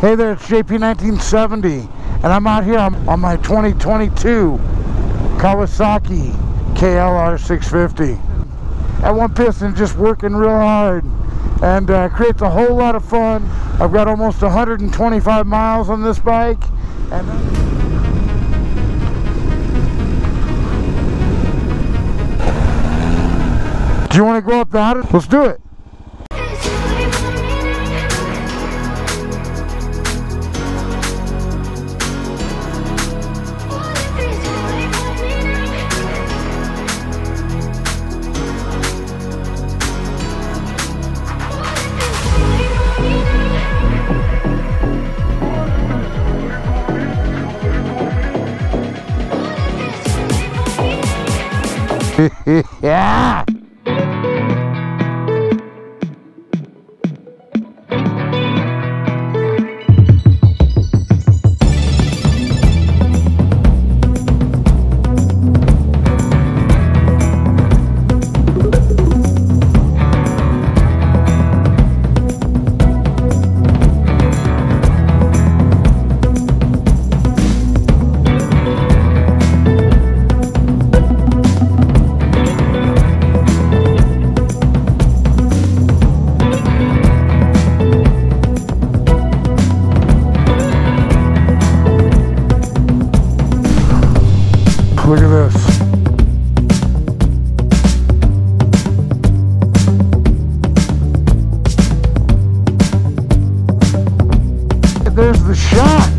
Hey there, it's JP1970, and I'm out here on, my 2022 Kawasaki KLR 650. That one piston just working real hard and uh, creates a whole lot of fun. I've got almost 125 miles on this bike. Do you want to go up that? Let's do it. Yeah. Look at this. There's the shot.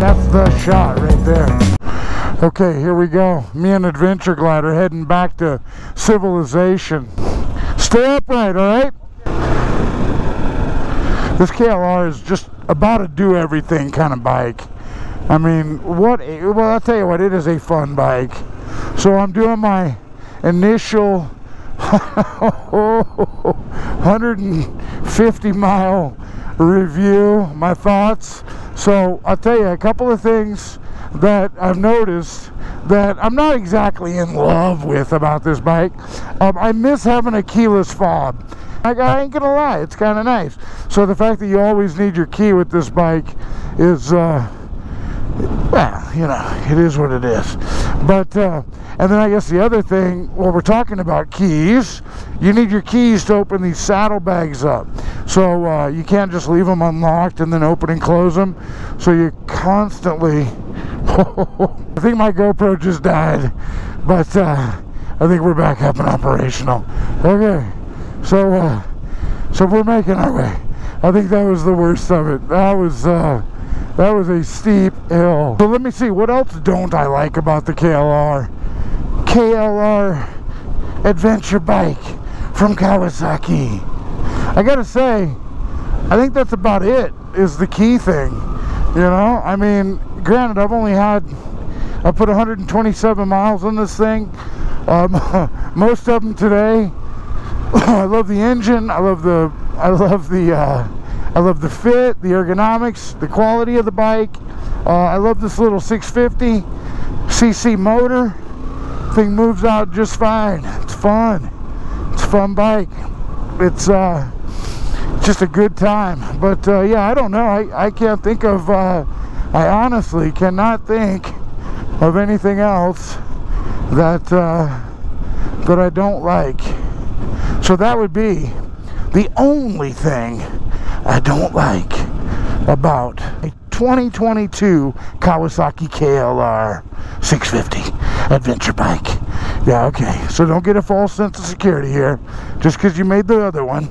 That's the shot right there. Okay, here we go. Me and Adventure Glider heading back to civilization. Stay upright, all right? This KLR is just about a do everything kind of bike. I mean, what? A, well, I'll tell you what, it is a fun bike. So I'm doing my initial 150 mile review, my thoughts. So I'll tell you a couple of things that I've noticed that I'm not exactly in love with about this bike. Um, I miss having a keyless fob. I, I ain't gonna lie, it's kind of nice. So the fact that you always need your key with this bike is, uh, well, you know, it is what it is. But, uh, and then I guess the other thing, while we're talking about keys, you need your keys to open these saddlebags up. So uh, you can't just leave them unlocked and then open and close them. So you constantly, I think my GoPro just died, but uh, I think we're back up and operational. Okay, so, uh, so we're making our way. I think that was the worst of it. That was, uh, that was a steep hill. So let me see, what else don't I like about the KLR? KLR adventure bike from Kawasaki. I gotta say, I think that's about it, is the key thing. You know, I mean, granted, I've only had, I put 127 miles on this thing. Um, most of them today. I love the engine. I love the, I love the, uh, I love the fit, the ergonomics, the quality of the bike. Uh, I love this little 650 cc motor. Thing moves out just fine. It's fun. It's a fun bike. It's uh, just a good time. But uh, yeah, I don't know. I, I can't think of, uh, I honestly cannot think of anything else that, uh, that I don't like. So that would be the only thing I don't like about a 2022 Kawasaki KLR 650 adventure bike. Yeah, okay. So don't get a false sense of security here. Just because you made the other one.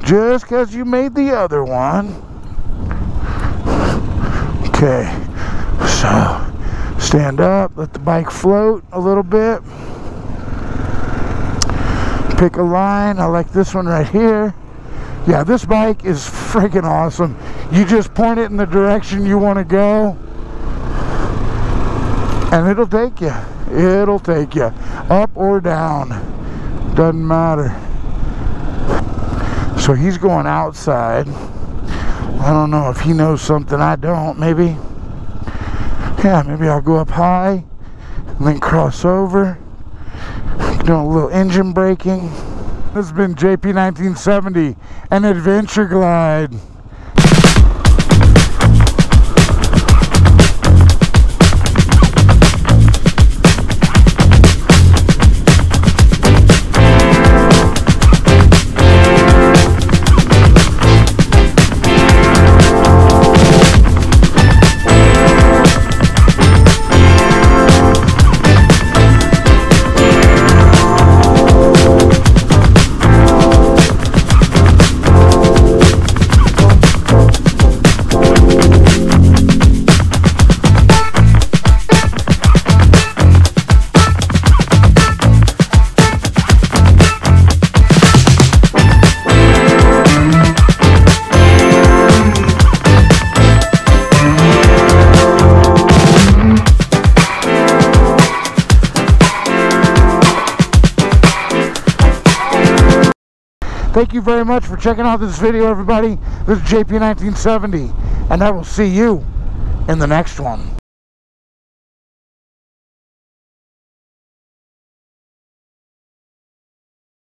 Just because you made the other one. Okay. So stand up. Let the bike float a little bit. Pick a line. I like this one right here. Yeah this bike is freaking awesome. You just point it in the direction you want to go and it'll take you it'll take you up or down. Doesn't matter. So he's going outside. I don't know if he knows something I don't maybe. Yeah maybe I'll go up high and then cross over doing a little engine braking This has been JP1970, an Adventure Glide. Thank you very much for checking out this video, everybody. This is JP1970, and I will see you in the next one.